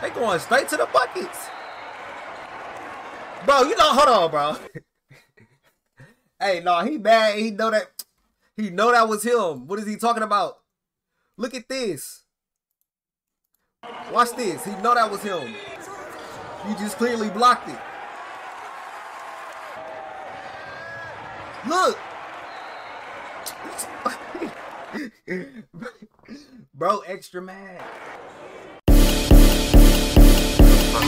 They going straight to the buckets. Bro, you know, hold on, bro. hey, no, he bad. He know that. He know that was him. What is he talking about? Look at this. Watch this. He know that was him. You just clearly blocked it. Look. Bro, extra mad. Oh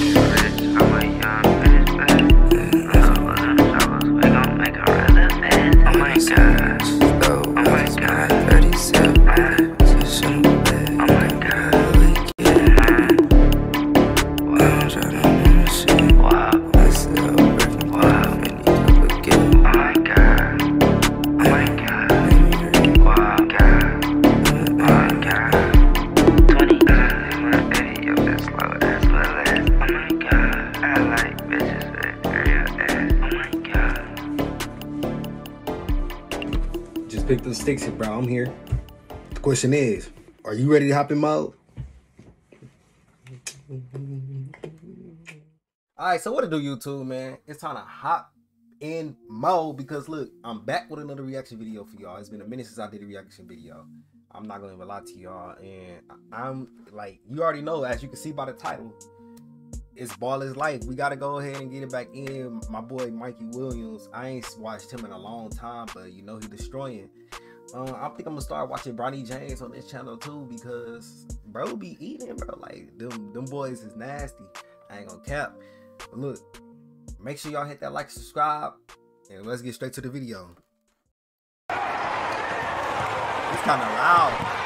my gosh, The sticks here, bro. I'm here. The question is, are you ready to hop in mode? Alright, so what to do, YouTube, man? It's time to hop in mode because look, I'm back with another reaction video for y'all. It's been a minute since I did a reaction video. I'm not gonna lie to y'all, and I'm like, you already know, as you can see by the title, it's ball is life. We gotta go ahead and get it back in. My boy Mikey Williams. I ain't watched him in a long time, but you know he destroying. Uh, I think I'm gonna start watching Bronny James on this channel too because bro be eating, bro. Like them them boys is nasty. I ain't gonna cap. But look, make sure y'all hit that like, subscribe, and let's get straight to the video. It's kind of loud.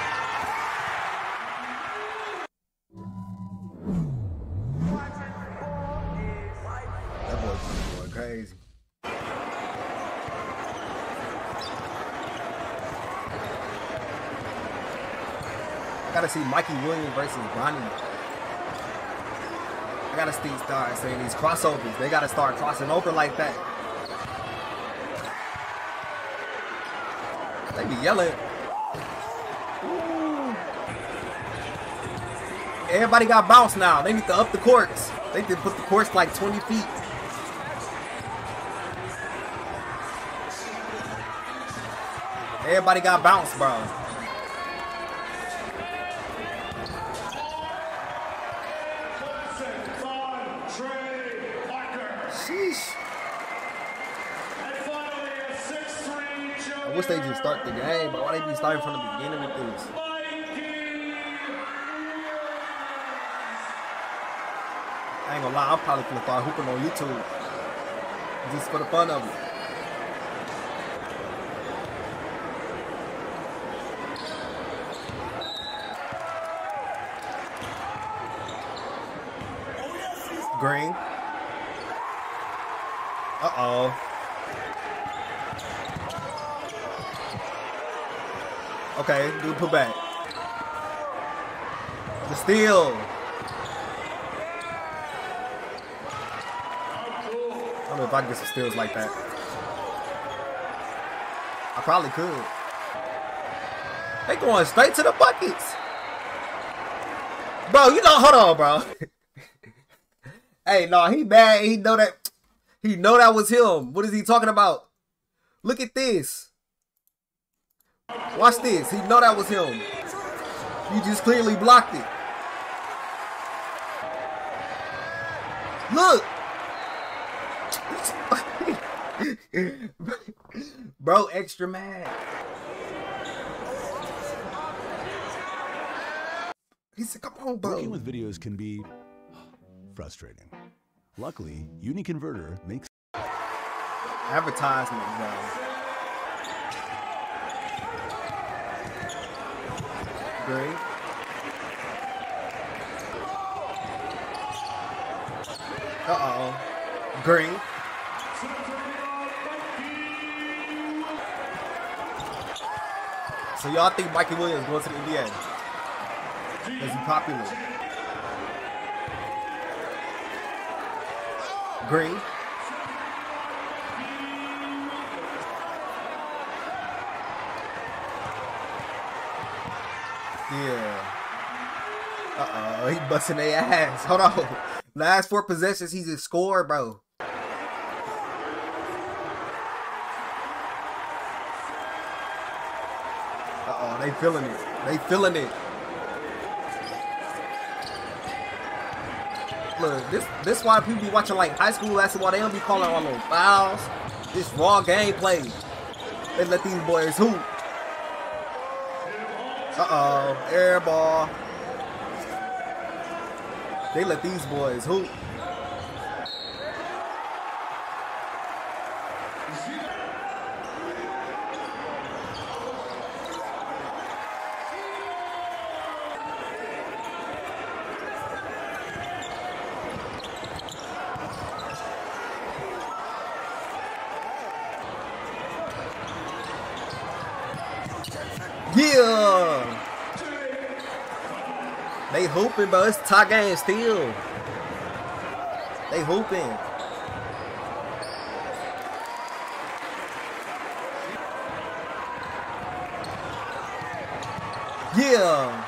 Gotta see Mikey Williams versus Bronny. I gotta see start saying these crossovers. They gotta start crossing over like that. They be yelling. Ooh. Everybody got bounced now. They need to up the courts. They need to put the courts like 20 feet. Everybody got bounced, bro. Sheesh. I wish they just start the game, but why they be starting from the beginning with this? I ain't gonna lie, I'm probably gonna start hooping on YouTube. Just for the fun of it. Green. Uh-oh. Okay, do put back. The steal. I don't know if I can get some steals like that. I probably could. They going straight to the buckets. Bro, you know, hold on, bro. hey, no, he bad. He know that. He know that was him. What is he talking about? Look at this. Watch this. He know that was him. You just clearly blocked it. Look. Bro, extra mad. He said, come on, bro. Working with videos can be frustrating. Luckily, UniConverter makes Advertisement, bro. Great. Uh-oh. Green. So y'all think Mikey Williams going to the NBA? Is he popular? Green. Yeah. Uh oh, he busting their ass. Hold on. Last four possessions, he's a score, bro. Uh oh, they feeling it. They feeling it. This this why people be watching like high school basketball. They don't be calling all those fouls. This raw gameplay. They let these boys hoop. Uh oh, air ball. They let these boys hoop. Yeah. They hooping, bro. It's tie game still. They hooping. Yeah.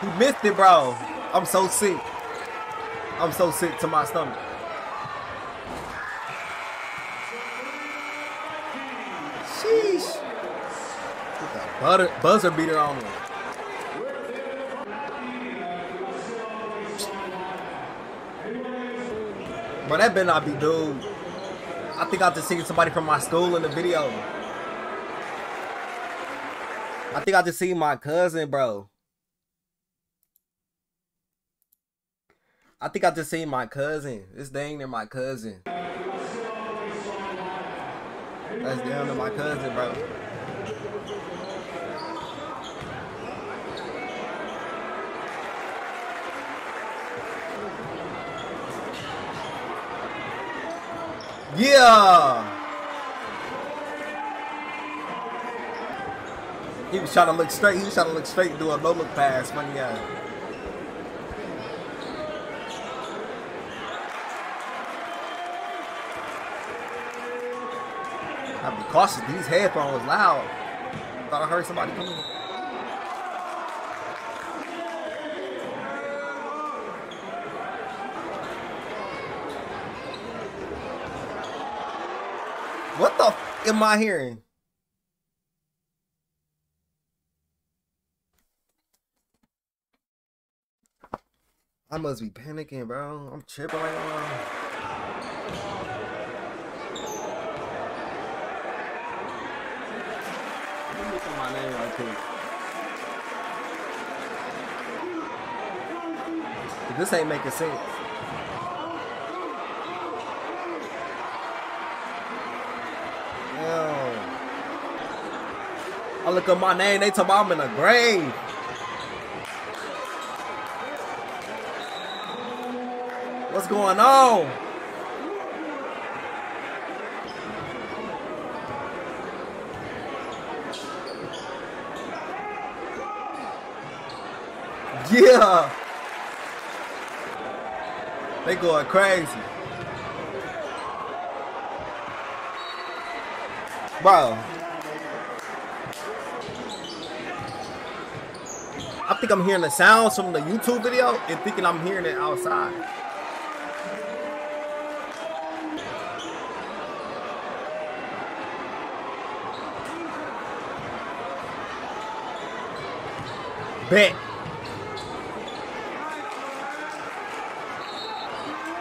He missed it, bro. I'm so sick. I'm so sick to my stomach. Sheesh. Put the butter, buzzer beater on him. But that better not be dude. I think I just seen somebody from my school in the video. I think I just seen my cousin, bro. I think I just seen my cousin. This dang near my cousin. That's down to my cousin, bro. Yeah. He was trying to look straight. He was trying to look straight and do a no look pass. Funny guy. I'd be cautious. These headphones loud. Thought I heard somebody coming. What the f am I hearing? I must be panicking, bro. I'm tripping right now. Let me look at my name right quick. This ain't making sense. Look up my name, they talk about I'm in a grave. What's going on? Yeah. They going crazy. Bro. Think I'm hearing the sounds from the YouTube video and thinking I'm hearing it outside. Bet.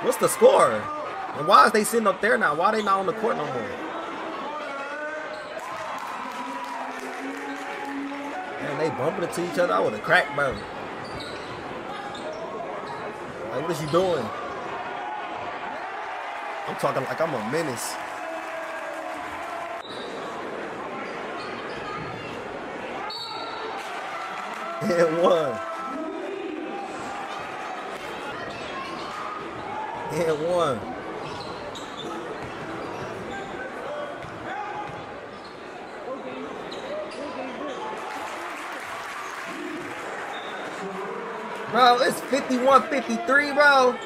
What's the score? And why is they sitting up there now? Why are they not on the court no more? They bumping into each other. I would have cracked, bro. Like, what is you doing? I'm talking like I'm a menace. And one. And one. Bro, it's 51-53, bro.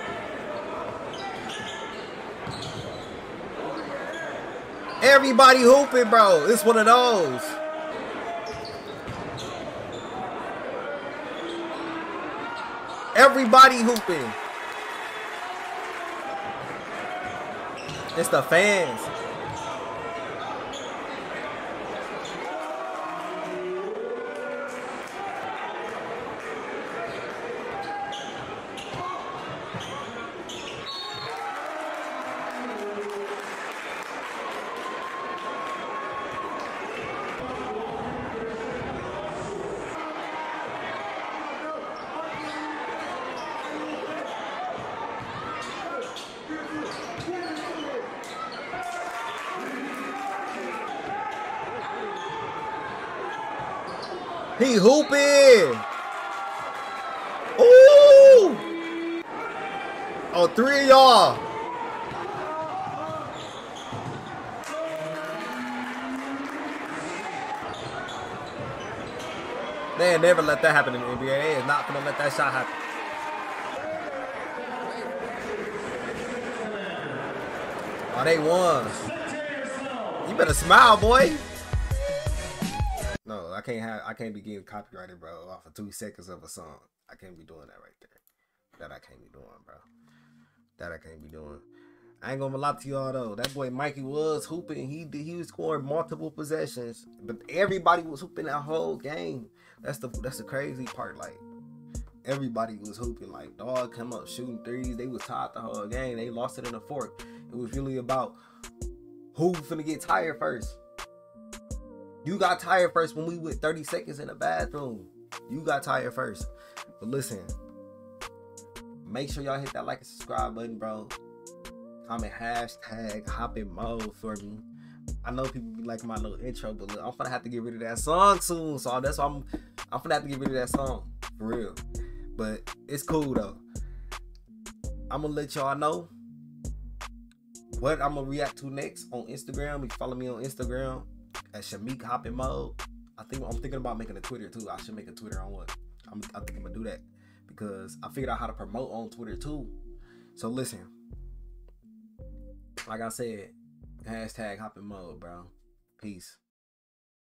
Everybody hooping, bro. It's one of those. Everybody hooping. It's the fans. He hooping. Ooh. Oh, three of y'all. They ain't never let that happen in the NBA. They is not gonna let that shot happen. Oh, they won. You better smile, boy. Can't have. I can't be getting copyrighted, bro, off of two seconds of a song. I can't be doing that right there. That I can't be doing, bro. That I can't be doing. I ain't gonna lie to y'all though. That boy Mikey was hooping. He he was scoring multiple possessions, but everybody was hooping that whole game. That's the that's the crazy part. Like everybody was hooping. Like dog come up shooting threes. They was tied the whole game. They lost it in the fourth. It was really about who finna get tired first. You got tired first when we went 30 seconds in the bathroom. You got tired first. But listen, make sure y'all hit that like and subscribe button, bro. Comment hashtag hopping mode for me. I know people be liking my little intro, but look, I'm gonna have to get rid of that song soon. So that's why I'm I'm gonna have to get rid of that song. For real. But it's cool though. I'm gonna let y'all know what I'm gonna react to next on Instagram. You follow me on Instagram at Shameek Hopping Mode. I think I'm thinking about making a Twitter too. I should make a Twitter on what? I'm I think I'm gonna do that because I figured out how to promote on Twitter too. So listen, like I said, hashtag hopping mode, bro. Peace.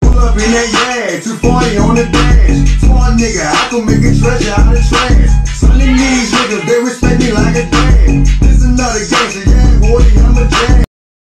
In that yag, 240 on the dash. Smart nigga, I can make a treasure out of trash. Sunny niggas, they respect me like a dad. This gangster, yeah, boy, I'm a.